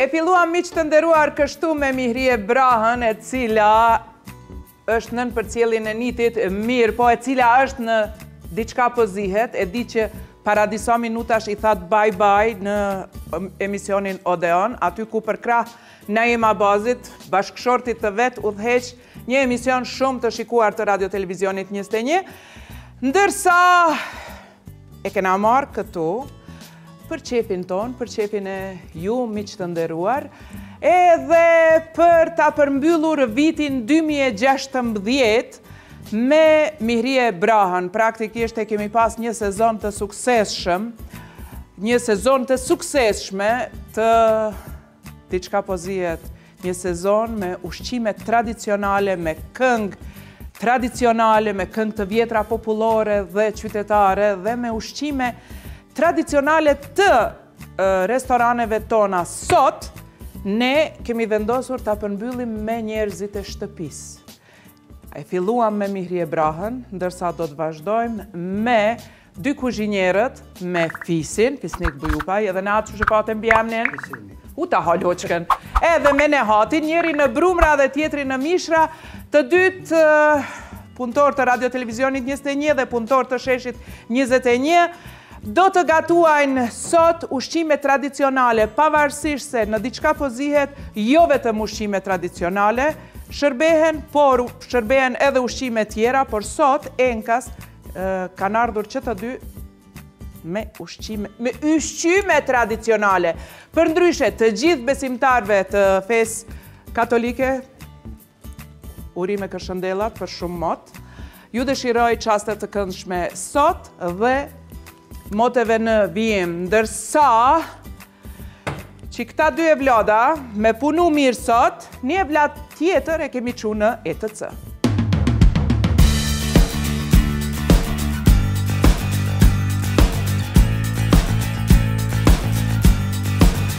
E filluam miq të nderuar kështu me Mihrie Brahën, e cila është nën përcjelljen e nitit, mirë, po edhe cila është në diçka po zihet, e di që para disa minutash i that bye bye në emisionin Odeon, aty ku përkrah Naim Abazit, bashkëshortit të vet udhëheq një emision shumë të shikuar të Radio Televizionit 21, ndërsa e kena marrë këtu për qefin tonë, për qefin e juj miq të nderuar, edhe për ta përmbyllur vitin 2016 me Mihrie Brahën. Praktikisht e kemi pas një sezon të suksesshëm, një sezon të suksesshme të Diçka po zihet, një sezon me ushqime tradicionale, me këngë tradicionale, me këngë të vjetra popullore dhe qytetare dhe me ushqime tradicionale të restoraneve tona. Sot ne kemi vendosur ta përmbyllim me njerëzit e shtëpisë. E filluam me Mihrie Brahën, ndërsa do të vazhdojmë me dy kuzhinierët, me Fisin, Fisnik Bujupaj, edhe Nehat, qysh e pate mbiemnin. Fisini. U ta haloqken. Edhe me Nehatin, njëri në brumëra dhe tjetri në mishra, të dytë punëtorë të Radio Televizionit 21 dhe punëtorë të Sheshit 21, do të gatuajnë sot ushqime tradicionale, pavarësisht se në Diçka po zihet jo vetëm ushqime tradicionale, Shërbehen, por shërbehen edhe ushqime tjera, por sot enkas kanë ardhur që të dy me ushqime, me ushqime tradicionale. Përndryshe, të gjithë besimtarëve të fesë katolike, urime Kërshëndellat për shumë mot, ju dëshiroj çaste të këndshme sot dhe Moteve në vijim, ndërsa që këta dy evlada me punu mirë sot, një evlad tjetër e kemi çu në ETC.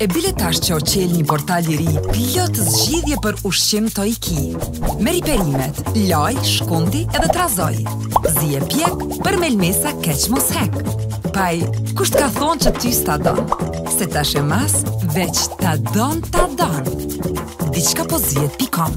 E bile tash që o çelë një portal i ri, plot zgjidhje për ushqim ti ki. Merri perimet, laj, shkundi edhe trazoj. Zije, pjek, për mëlmesa keq mos hek. Paj, kush t'ka thonë që ty s'ta don? Se tash e mbas, veç ta don, ta don. Diçka po zihet pikë com.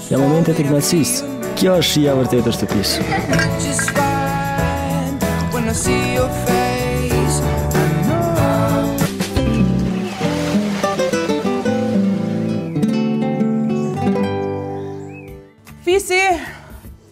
Në momentet e knaqsisë, kjo është shija e vërtetë e shtëpisë. Fisi,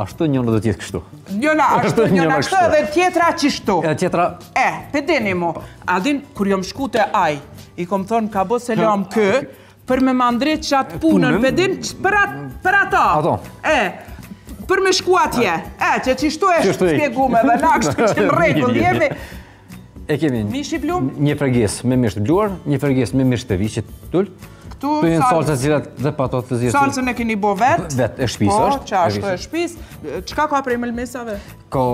Ashtu njëna do t'jetë kështu. Njëna ashtu, njëna kështu edhe tjetra qishtu. E, tjetra... E, Pedini mu. Adin, kur jom shku te ai, i kom thonë ka bo selam ky, për me m'a ndreq qat punën, Pedin, për ato. Ato. E, për me shku atje. E, qe qishtu e shpjegume edhe na kështu që në rregull jemi. E kemi mish i blu, një fërgesë me mish të bluar, një fërgesë me mish të viçit tul. Këtu janë salcat e cilat dhe patate të zier. Salcën e keni bo vetë? Vetë, e shtëpisë po, është. Po, qashtu e shtëpisë. Çka ka prej mëlmesave? Ka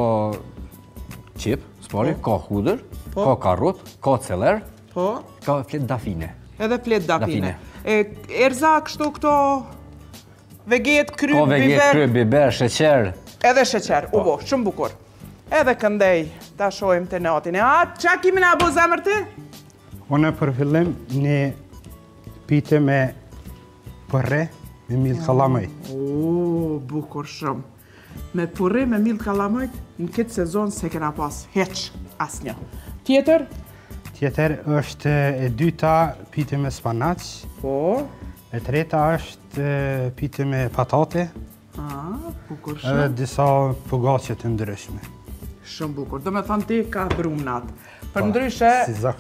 qepë, sprasi, po. ka hudër, po. ka karotë, ka celer, po. ka fletë dafine. Edhe fletë dafine. E erëza kështu këto vegetë, kryp, biber. Ka vegetë, kryp, biber, sheqer. Edhe sheqer, u bo, shumë bukur. Edhe këndej ta shohim te Nehati e atë. Çka ki me na bo zemër ti? Unë për fillim një pite me purri me mill të kallamojt. O, bukur shumë. Me purri me mill të kallamojt në këtë sezon s'e kena pas hiç asnjë. Tjetër? Tjetër është e dyta pite me spinaq. Po. E treta është pite me patate. bukur shumë. Edhe disa pogaçe të ndryshme. Shumë bukur. Domethonë t'i ka brumnat. Përndryshe,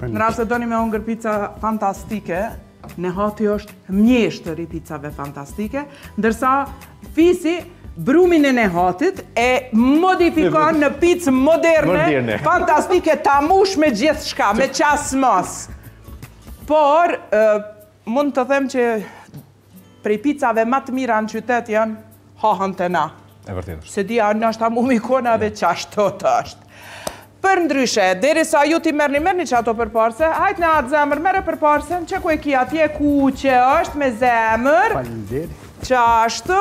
në rast se doni me hongër pizza fantastike, Nehati është mjeshtër i pizzave fantastike, ndërsa Fisi brumin e Nehatit e modifikon në pizza moderne, fantastike, ta mush me gjithçka, me çka s'mos. Por, mund të them që Prej picave ma të mira në qytet janë hahen te na. E vërtetë është. S'e di a ndoshta mun me kon edhe qashtu të është. Përndryshe, derisa ju t'i merrni merrni qato përparse, hajt Nehat zemër merre përparsen, qe ku e ki atje kuqe është me zemër. Faleminderit. Qashtu.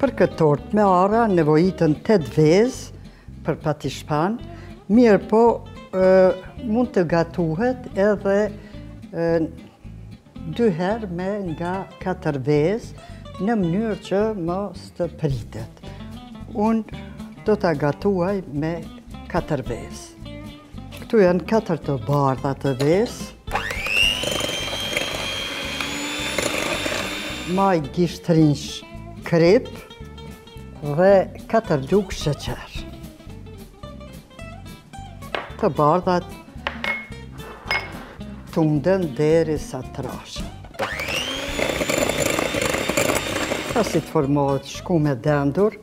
Për këtë tortë me arra nevojiten 8 vezë për patishpan, mirëpo mund të gatuhet edhe dy herë me nga 4 vezë në mënyrë që mos të pritet. Unë do ta gatuaj me 4 vezë. Këtu janë katër të bardha të vezës. Majë gishtrinjsh kripë dhe katër lugë sheqer. Të bardhat tunden derisa trashen. Pasi të formohet shkumë e dendur,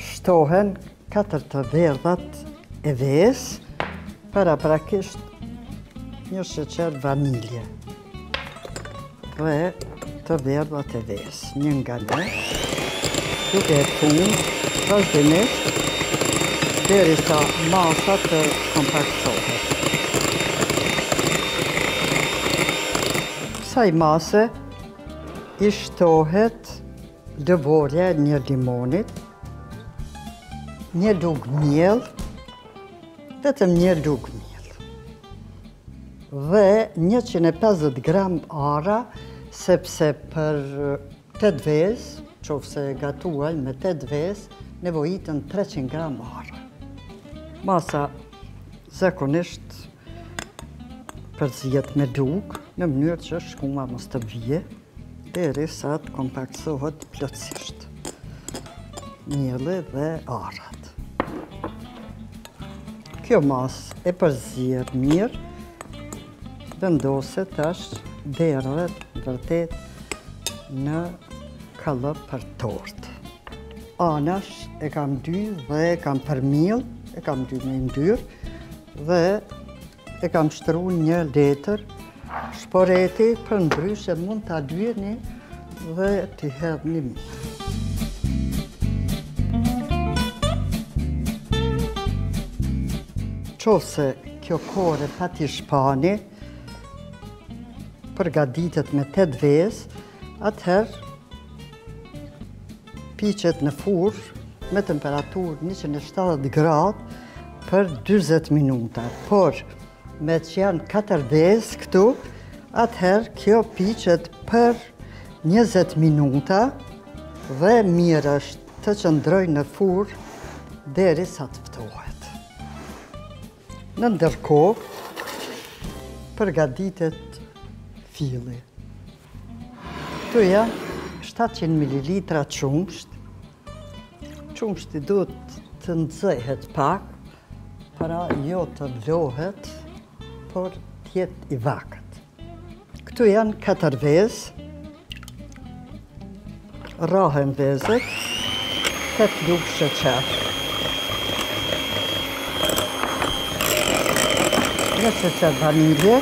Shtohen katër të verdhat e vezës, paraprakisht një sheqer vanilje dhe të verdhat e vezës, një nga një, duke e punu vazhdimisht, derisa masa të kompaktohet. Kësaj mase i shtohet Lëvorja e një limoni, një lugë miell, vetëm një lugë miell, dhe 150 gram arra, sepse për 8 vezë, qoftë se gatuaj me 8 vezë, nevojiten 300 gram arra. Masa zakonisht përzihet me lugë, në mënyrë që shkuma mos të bjerë. Derisa të kompaktësohet plotësisht mielli dhe arrat. Kjo masë e përzier mirë, vendoset tash, derdhet vërtet në kallëp për tortë. Anash e kam ly dhe e kam përmiell, e kam ly me yndyrë, dhe E kam shtru një letër shporeti, përndryshe mund ta lyeni dhe të hidhni miell. Qoftë se kjo kore patishpanji, përgatitet me 8 vezë, atëherë Piqet në furrë me temperaturë 170 gradë për 20 minuta. Por, meqë janë 4 vezë këtu, atëherë kjo piqet për 20 minuta dhe mirë është të qëndrojë në furrë derisa të ftohet. Në ndërkohë, përgatitet fili. Këtu janë 700 ml qumësht. Qumështi duhet të nxehet pak, por jo të vlohet, por të jetë i vakët. Këtu janë 4 vezë, Rrahen vezët, tetë lugë sheqer. Një sheqer vanilje.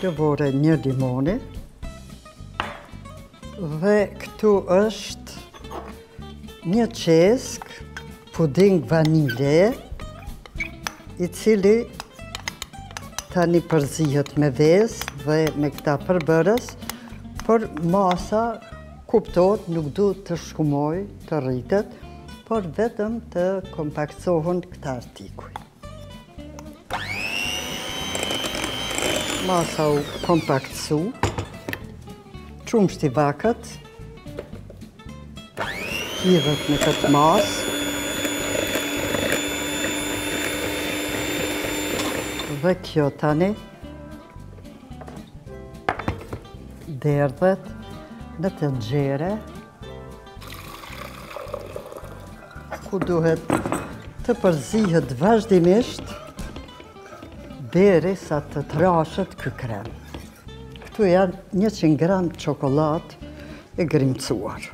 Lëvore e një limoni. Dhe këtu është një qeskë Puding vanile, i cili tani përzihet me vezë dhe me këta përbërës, por masa kuptohet nuk duhet të shkumojë të rritet, por vetëm të kompaktësohen këta artikuj. Masa u kompaktësua. Qumështi i vakët. Hidhet në këtë masë. Dhe kjo tani derdhet në tenxhere ku duhet të përzihet vazhdimisht derisa të trashet ky krem. Këtu janë 100 gram çokollatë e grimcuar.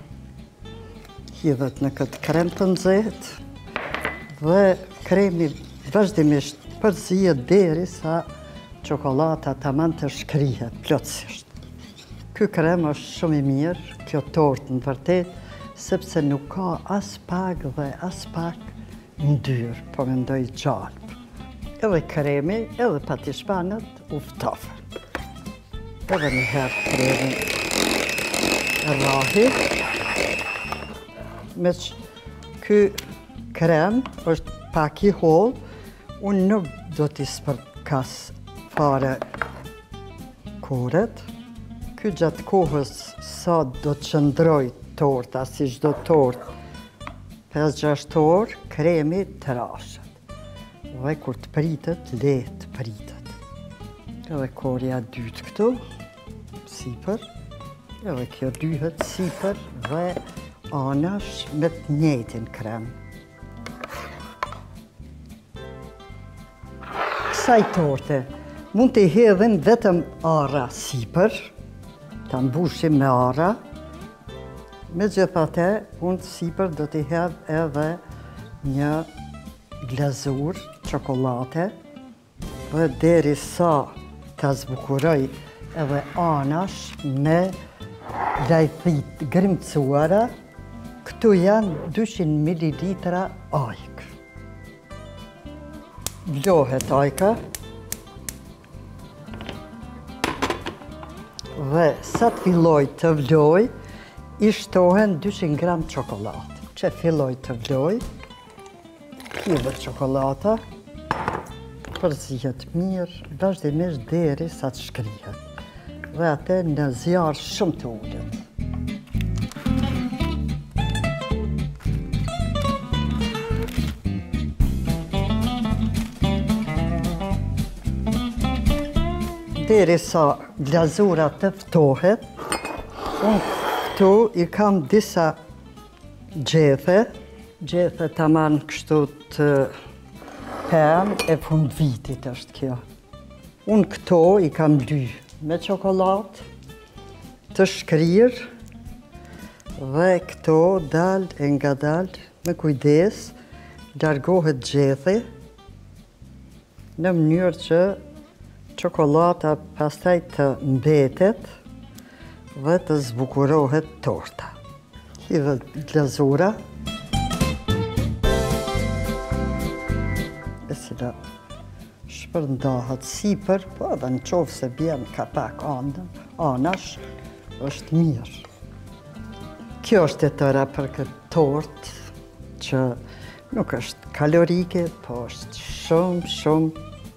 Hidhet në këtë krem të nxehtë dhe kremi vazhdimisht përzihet derisa çokollata tamam të shkrihet plotësisht. Ky krem është shumë i mirë, kjo tortë në të vërtetë, sepse nuk ka aspak dhe aspak yndyrë, po mendoj gjalpë. Edhe kremi, edhe patishpanët, u ftof. Edhe një herë kremin e rrah. Meqë ky krem është pak i hollë, Unë nuk do t'i spërkas fare koret. Ky gjatë kohës sa do të qëndrojë torta, si çdo tortë, 5-6 orë, kremi trashet. Dhe kur të pritet, lehtë pritet. Edhe korja e dytë këtu, sipër, edhe kjo lyhet sipër dhe anash me të njëjtin krem. Kësaj torte mund t'i hedhim vetëm arra sipër, ta mbushim me arra, megjithatë unë sipër do t'i hedh edhe një glazurë çokollate, Dhe derisa ta zbukuroj edhe anash me lajthi të grimcuara, këtu janë 200 ml ajkë. Vlohet ajka. Dhe sa të fillojë të vlojë, i shtohen 200 gram çokollatë. Që filloi të vlojë, Hidhet çokollata, përzihet mirë, vazhdimisht derisa të shkrihet. Dhe atë në zjarr shumë të ulët. Derisa glazura të ftohet, unë këtu i kam disa Gjethe, gjethe taman kështu të pen e fundvitit është kjo. Unë këto i kam ly me çokollatë të shkrirë dhe këto dalëngadalë me kujdes largohet gjethi në mënyrë që çokollata pastaj të mbetet Dhe të zbukurohet torta. Hidhet glazura. E cila shpërndahet sipër, po edhe në qoftë se bie nga pak anën, anash është mirë. Kjo është e tëra për këtë tortë, që nuk është kalorike, po është shumë, shumë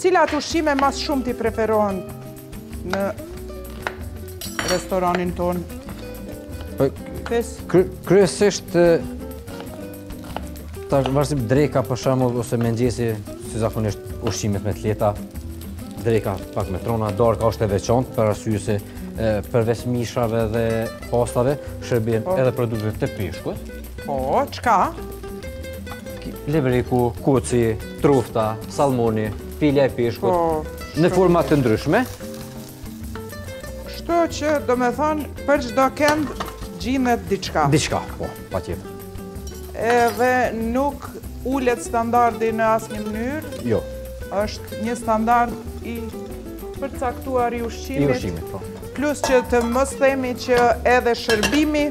Cilat ushqime ma së shumti preferohen në restoranin tonë? Po, kryesisht, ta zëmë dreka për shembull, ose mëngjesi, si zakonisht, ushqimet më t'lehta, dreka pak më t'rona, darka është e veçantë, për arsye se përveç mishave dhe pastave, shërbehen po. edhe produkte të peshkut. Po, çka? Levreku, koci, trofta, salmoni, fileja e peshkut, po, në forma të ndryshme. Kështu që domethonë, për çdokënd gjindet diçka. Diçka, po, patjetër. Edhe nuk ulet standardi në asnjë mënyrë. Jo. është një standard i përcaktuar i ushqimit. I ushqimit, po. Plus që të mos themi që edhe shërbimi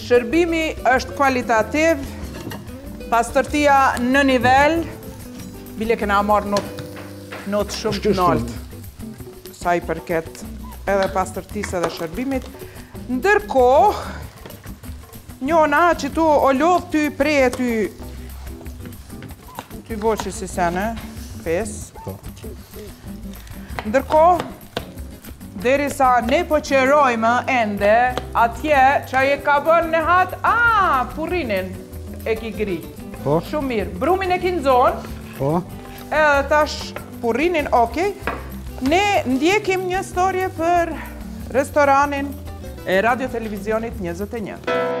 Shërbimi është kualitativ, pastërtia në nivel, bile këna marrë një notë shumë të naltë, sa i përket edhe pastërtisë edhe shërbimit. Ndërkohë, njona është tu u lodhë tu pre e tu, tu bo qësi sene, pesë. Po. Ndërkohë, Derisa ne po qerojmë ende, atje çka ka bo Nehat, a, purrinin e ke gri. Po? Shumë mirë. Brumin e ke nzanë. Po? Edhe tash purrinin, okej. Ne ndjekim një storie për restoranin e Radio Televizionit 21. Muzika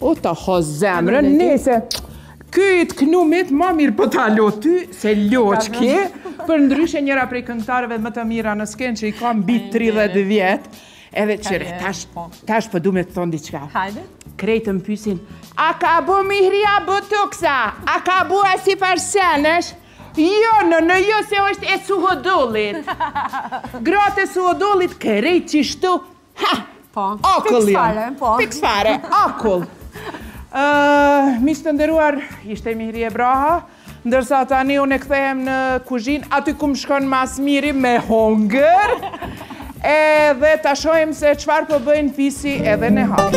O ta hangsha zemrën, nejse. Kujt të knumit, ma mirë po ta lo ty, se loçkë, përndryshe njëra prej këngëtareve më të mira në skenë që i ka mbi 30 vjet, edhe kqyre, tash, po. tash po du me të thonë diçka. Hajde. Krejt më pysin, a ka bo Mihria botoksa, a ka bo ksi far senesh, Jo, në në jo se është e Suhodollit. Gratë e Suhodollit krejt qishtu Ha! Po. Akull janë. Po. Fiks fare, akull. Miq të nderuar, ishte Mihrije Braha, ndërsa tani unë kthehem në kuzhinë, aty ku më shkon ma s'miri me hongër, edhe ta shohim se çfarë po bëjnë Fisi edhe Nehat.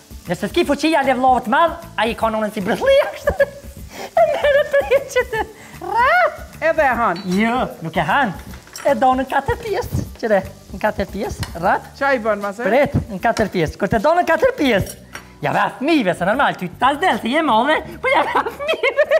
Nëse s'ki fuqi ja le vllavit madh, a i kanonin si brëlli ashtë. E merr e për i që të rrët. Edhe e han. Jo, nuk e han. E dan në katër pjesë. Kqyre, në katër pjesë, rrët. Ça i bën, masi? Pret, në katër pjesë. Kur t'e dan në katër pjesë. Ja vë fëmijëve, se normal, ty tas del, ti je madhe, po ja vë fëmijëve.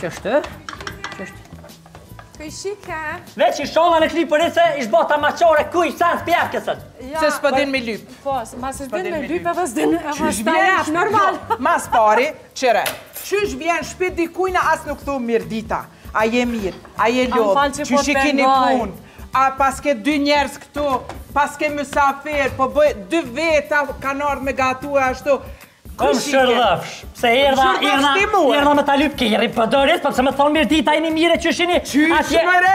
Ç'është? Ç'është? Këj shike? Veq i shola në klipë për ise, ishtë bota ma qore, kuj, sen, spjerë kësët. Se s'pa din me lypë. Po, ma se s'pa din me lypë, edhe s'din me lypë. Qysh vjen, normal. Jo, ma s'pari, kqyre, qysh vjen n'shpi t'dikujna, as nuk thu mirëdita. A je mirë, a je lodhë, qysh i kini punë. A paske dy njerëz këtu, paske mysafirë, po be dy veta kanë ardhë me gatu e ashtu. Kumsh erdha, qysh, pse erdha, erdha, erdha me ta lyp kerrin, për po do rrit, për po pse me thonë mirëdita, a jeni mirë, qysh jeni, atje... Qysh more,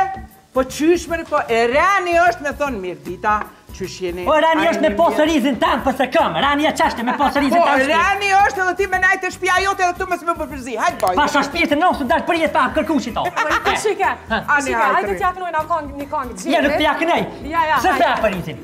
po qysh more, po reni është me thonë mirëdita, qysh jeni... Po reni është me pasë rizin tanë, përse këmë, reni është me pasë rizin tanë shpi. Po reni është edhe ti me nejtë te shpia jote edhe tu me së me përfrzi, hajtë bajtë. Pa shashtë pjetë në nësë, dalë përjetë pa kërku që to. Shike, shike, hajt t'ja knojmë një kongë, gjithë. Ja, nuk t'ja knoj, se se a përritin.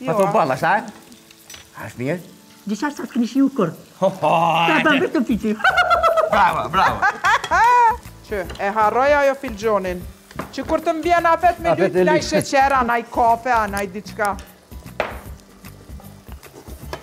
Jo. Po bën asaj? As mirë. Disa sa keni shiu kur. Ho ho. Sa bën vetëm fiçi. Bravo, bravo. Që e harroj ajo filxhonin. Që kur të m'vjen afër me lyp naj sheqera, naj kafe, naj diçka.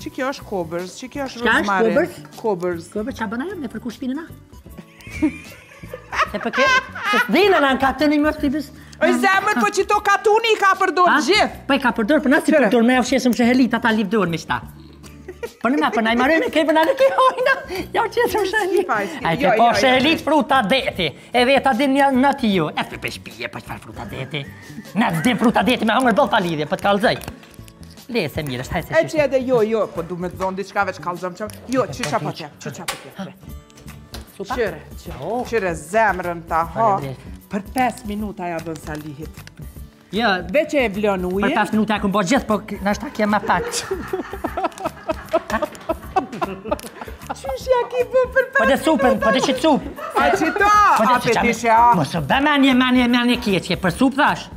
Çi kjo është kobërz, çi kjo është rozmarin. Çka është kobërz? Kobërz. Kobërz çfarë bën ajo? Ne për kush pinë na? E për kë? Dhe në në ka të një mërë të ibis? Oj zemër, po qito katuni i ka përdor gjithë. Po i ka përdor, për po na si përdor me afshesëm që helit, ata livë dorë me shta. Po në me për na i marrën e kej për na në kej hojna, ja që jetëm shë helit. A i ke po shë helit fruta deti, e veta din një në tiju. E për peshpije, për që farë fruta deti. Në të din fruta deti, me hongër boll pa lidhje, po të kallxoj. Le, se mirë, është hajtë se shishtë. E që edhe jo, jo, po du me të thonë diçka veç kallzomë qëmë. Jo, që që po që, që që po që. Supa? Qyre, qyre, oh. qyre zemrën ta ha. Për 5 minuta ja bëna Salihit. Ja, dhe që e vlon ujë. Për 5 minuta e këmë bo gjithë, po nashta edhe ma pak. Qysh ja ki bo për 5 minuta? Po dhe supën, po dhe qët supë. A që ta, apetishe a. Mosë bëma një manje, manje kje, që për supë thashë.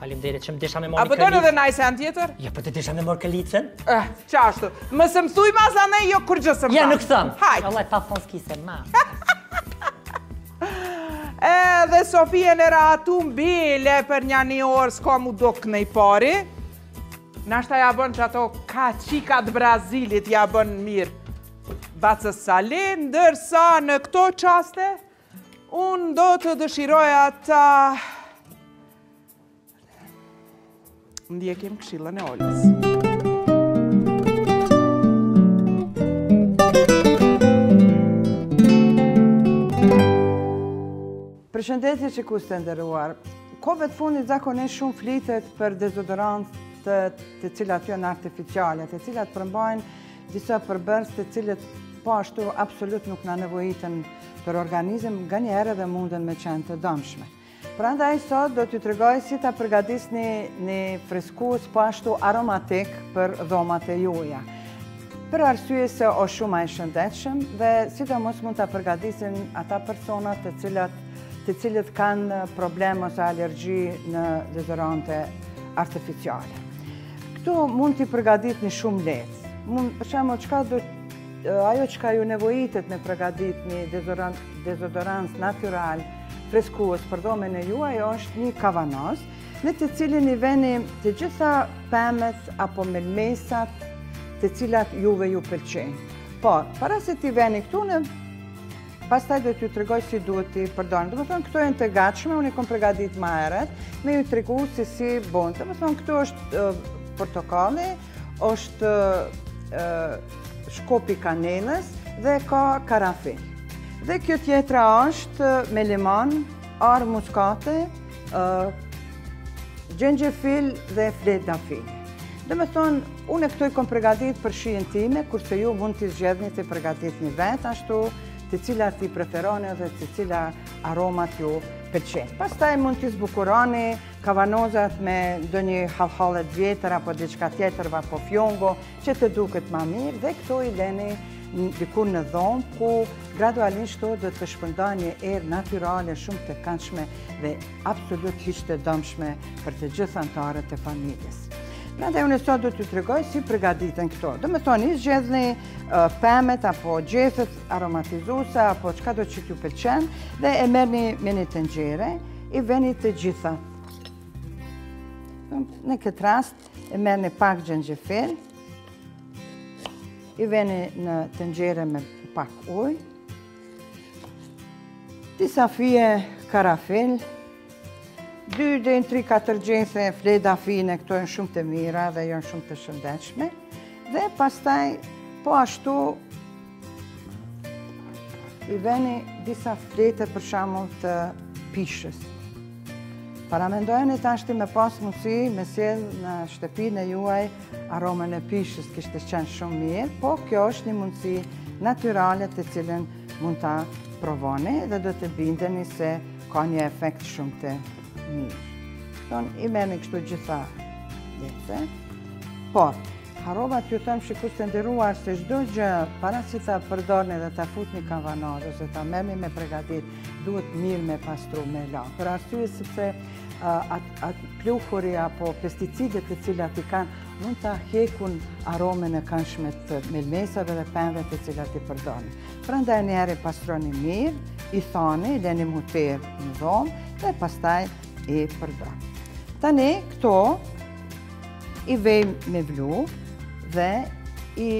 Faleminderit që më desha me mori këllit. A pëtën edhe naj sen tjetër? Ja, për të desha me mori këllit, sen? Eh, qashtu. Mos më thuj ma sa ne, jo kur gjë se më Ja, nuk thëmë. Hajt. Allah, pa thonë s'ki se ma. E, dhe Sofien e ra tu, bile për nja një orë s'ka m'u dok nëpari. Nashta ja bën që ato ka çikat e Brazilit ja bën mirë bacës Sali, ndërsa në këto çaste, Unë do të dëshiroja ta ndjekim këshillën e Olës. Përshëndetje shikues të nderuar. Kohëve të fundit zakonisht shumë flitet për dezodorantë të cilat janë artificiale, të cilat përmbajnë Disa përbërës të cilët po ashtu absolut nuk na nevojitën për organizëm, nganjëherë edhe mundën me qenë të dëmshme. Prandaj sot do t'ju tregoj si ta përgaditni një freskues po ashtu aromatik për dhomat e juja. Për arsye se o shumë e shëndetshëm dhe sidomos mund ta përgadisin ata personat të cilat të cilët kanë problem ose alergji në dezodorante artificiale. Këto mund t'i përgaditni shumë lehtë. Mund, për shembull, çka do, ajo çka ju nevojitet me përgadit një dezodorans, dezodorans natural, freskues për dhomën e juaj, është një kavanoz, në të cilin i veni të gjitha pemët apo mëlmesat të cilat juve ju pëlqejnë. Por, para se t'i veni këtu në Pastaj do t'ju tregoj si duhet t'i përdorni. Domethonë, këto janë të gatshme, unë i kom pregadit ma herët, me ju tregu se si bohen. Domethonë, këto është portokalli, është shkopi kanelës dhe ka karanfil. Dhe kjo tjetra është me limon, arë muskate, Xhenxhefil dhe fletë dafine. Domethonë, unë këto i kom pregatit për shijen time, kurse ju mund t'i zgjedhni t'i pregatitni vetë, ashtu të cila t'i preferoni dhe të cila aroma ju pëlqejnë. Pastaj mund t'i zbukuroni kavanozat me ndonjë hallhalle të vjetër, apo diçka tjetër, apo fjongo, Që të duket ma mirë dhe këto i leni diku në dhomë, ku gradualisht këto do të shpërndajnë erë natyrale shumë të kandshme dhe absolut hiç të dëmshme për të gjithë anëtarët e familjes. Prandaj unë sot do t'ju tregoj si pregaditen këto. Domethonë, i zgjedhni pemët, apo gjethet aromatizuese, apo çkado që t'ju pëlqen, dhe e merrni një mini tenxhere, i veni të gjitha. Në këtë rast, e merrni pak xhenxhefil, i veni në tenxhere me pak ujë, disa fije karafil, 2, 3, katër gjethe fletë dafine, këto janë shumë të mira dhe janë shumë të shëndetshme, dhe pastaj po ashtu I veni disa flete për shembull të pishës. Paramendojeni tashti me pas mundësi me sjellë në shtëpinë e juaj aromën e pishës, kishte qenë shumë mirë, po kjo është një mundësi natyrale të cilën mund ta provoni dhe do të bindeni se ka një efekt shumë të mirë. Domethonë, i merrni kështu gjitha edhe, por, Harrova t'ju them shikues të nderuar se çdo gjë para se ta përdorni dhe ta futni n'kavanoz ose ta merrni me pregatit, duhet mirë me pastru me la. Për arsye sepse ai pluhuri apo pesticidet të cilat i kanë, mund ta hjekun aromën e kandshme të melmesave dhe pemëve të cilat i përdorni. Prandaj njëherë i pastroni mirë, i thani, i leni m'u terë në dhomë dhe pastaj i përdorni. Tani, këto I vejmë me vlu dhe i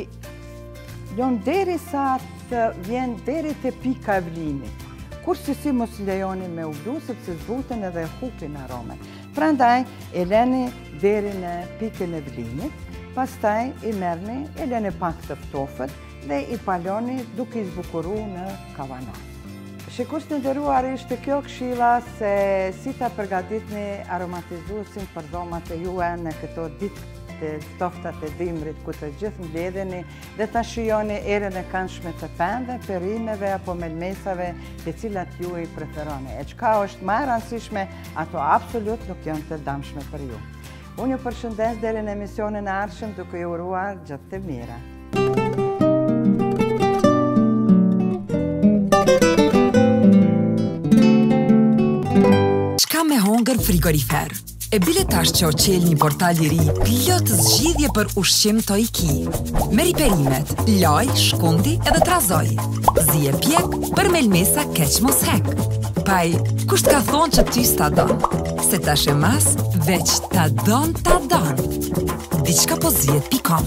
lëmë derisa të vjen deri te pika e vlimit. Kurrsesi mos i lejoni me u vlu, sepse zbuten edhe hupin aromën. Prandaj, e leni deri në pikën e vlimit, pastaj i merrni, e leni pak të ftofet, dhe i paloni duke i zbukuru në kavanoz. Shikues të nderuar ishte kjo këshilla se si ta përgatitni aromatizuesin për dhomat e juaja në këto ditë të ftohta e dimrit, ku të gjithë mblidheni dhe ta shijoni erën e kandshme të pemëve, perimeve apo melmesave të cilat ju i preferoni. E çka është ma e randësishme, ato absolut nuk janë të damshme për ju. Unë ju përshëndes deri në emisionin e ardhshëm duke ju uruar gjithë të mira. Çka me hongër n'frigorifer? E bile tash që u çel një portal i ri, plot zgjidhje për ushqim ti ki. Merri perimet, laji, shkundi edhe trazoji. Zije pjek për melmesa keq mos hek. Paj, kush t'ka thonë që ty s'ta don? Se tash e mbas, veç ta don, ta don. Diçka po zihet pikom.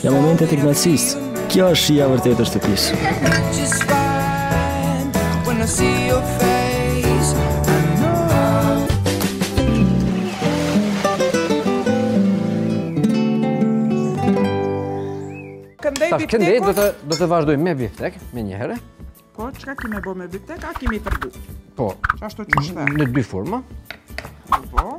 Ja momentet e knaqësisë, kjo është shija e vërtetë e shtëpisë. Tash këndej do të do të vazhdojmë me biftek menjëherë. Po, çka kemi me bo me biftek? A kemi tërbu? Po. Ashtu që është. Në dy forma. Po.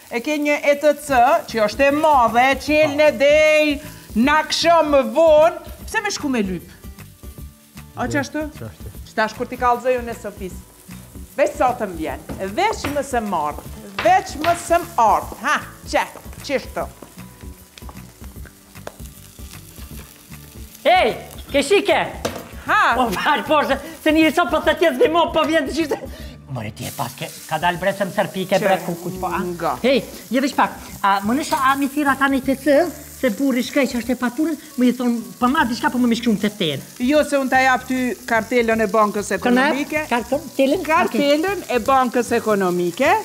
E ke një ETC që është e madhe, e çelne dej n'aksham vonë, pse me shku me lyp? A qashtu? Qashtu. Që tash kur t'i kallzoj unë e Sofis, veç sa të vjen, veç më se martë, veç më se martë, ha, që, qishtu. Ej, ke shike? Ha! O, falë, poshë, se njëri sa për të tjetë dhe mo, po vjen të qishtu... More ti e paske, ka dalë bre se më sërpike bre ku ku po a? Nga. Hej, një vish pak, a më nësha a mi thira ta një të të, se burri shkaj që është e paturën, më i thonë, për po ma diçka për po më mishkru në të tërë. Jo se unë ta jap ty kartelën e Bankës Ekonomike. Këna, kartelën? Kartelën e Bankës Ekonomike.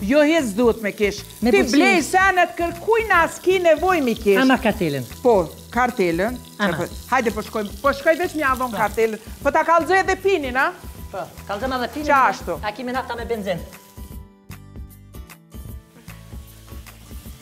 Jo hiç s'duhet me kesh. Ti blej senet kërkun s'ki nevoj me kesh. Ama kartelën. Po kartelën. Ama. Hajde po shkojmë. Po shkoj veç m'ia dhon kartelën. Po ta kallzoj edhe pinin a? Po. Kallzojmë edhe pinin. Qashtu. A kime nafta me benzin.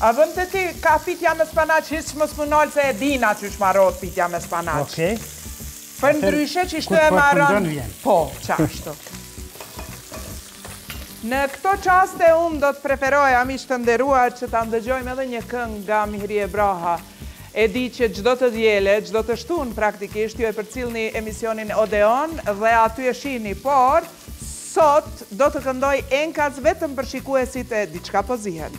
A bën dhe ti ka pitja me spanaq hiç mos mu nal se e dina qysh marohet pitja me spanaq. Okej. Përndryshe qishtu e maron po qashtu. Në këto çaste unë do të preferoja miq të nderuar që ta ndëgjojmë edhe një këngë nga Mihrije Braha. E di që çdo të diele, çdo të shtunë praktikisht ju e përcillni emisionin Odeon dhe aty e shihni, por sot do të këndojë enkas vetëm për shikuesit e Diçka po zihet.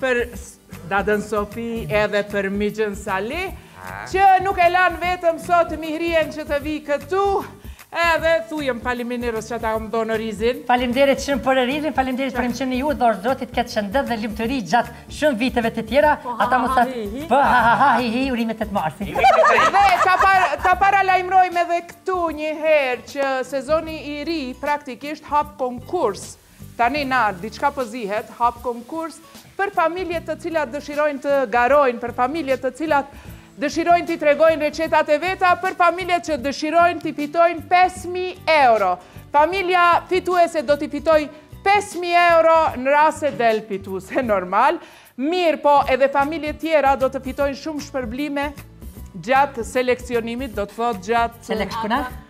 Për dadën Sofi edhe për migjën Sali, që nuk e lanë vetëm sot Mihrijen që të vijë këtu, edhe thuj faleminderit që ta më dhonë rizin. Faliminderit shumë për rizin, faliminderit për emisionin ju, dhashtë zoti këtë shëndet dhe rini të gjatë shumë viteve të tjera. Po ha ha ha hi hi. Po ha ha ha hi hi, urimet e tetë marsit. Dhe ta paralajmërojmë edhe këtu njëherë që sezoni i ri praktikisht hap konkurs. Tani n'Diçka po zihet, hap konkurs për familjet të cilat dëshirojnë të garojnë, për familjet të cilat dëshirojnë t'i tregojnë recetat e veta, për familjet që dëshirojnë t'i fitojnë 5.000 euro. Familja fituese do t'i fitojë 5.000 euro në rast se del fituese, normal. Mirëpo edhe familjet tjera do të fitojnë shumë shpërblime gjatë seleksionimit, do të thotë gjatë... Seleksionat?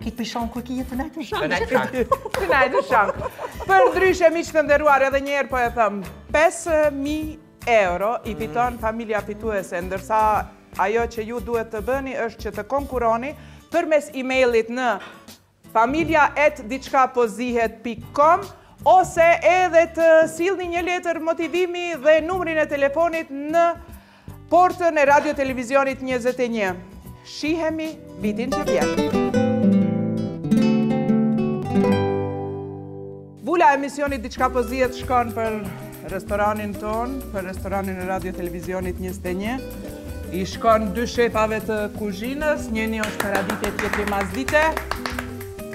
Ki të pishon kur ki jetë të najtë në shamë. Të najtë në shamë. Të najtë në shamë. Përndryshe, miq të nderuar edhe një herë, po e them, 5.000 euro i fiton familja fituese, ndërsa ajo që ju duhet të bëni është që të konkurroni përmes e-mailit në familja et diçka po zihet pikë kom, ose edhe të sillni një letër motivimi dhe numrin e telefonit në Portën e Radio Televizionit 21. Shihemi vitin që vjen. Vula e emisionit diçka po zihet shkon për restoranin tonë, për restoranin e radio televizionit 21. I shkon dy shefave të kuzhinës, njëni është paradite tjetri masdite.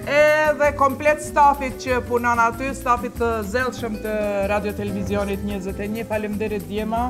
Edhe komplet stafit që punon aty, stafit të zellshëm të radio televizionit 21. Faleminderit djema.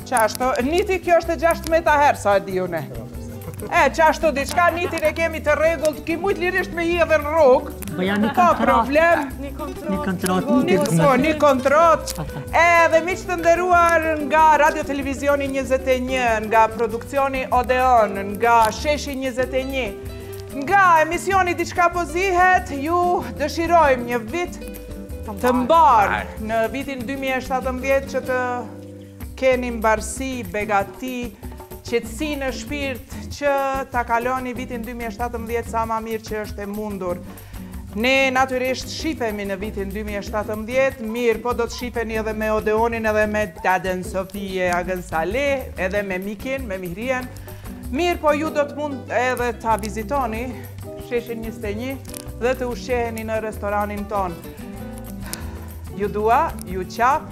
Qashtu, Niti kjo është e gjashtëmbëdhjeta herë, sa e di une. E, qashtu, diçka Nitin e kemi të rregullt, ki mujt lirisht me i edhe në rrugë. Po ja një kontrat. problem. Një kontrat. Një kontrat. Një kontrat. Një kontrat. Edhe miq të nderuar nga Radio Televizioni 21, nga produksioni Odeon, nga Sheshi 21, nga emisioni Diçka po zihet, ju dëshirojmë një vit të mbarë në vitin 2017 që të Keni mbarësi, begati, qetësi në shpirt që ta kaloni vitin 2017 sa ma mirë që është e mundur. Ne natyrisht shifemi në vitin 2017, mirëpo do të shifeni edhe me Odeonin edhe me Dadën Sofi e Agën Sali, edhe me Mikin, me Mihrijen. Mirëpo ju do të mundni edhe ta vizitoni, sheshin 21, dhe të ushqeheni në restoranin tonë. Ju dua, ju përqaf,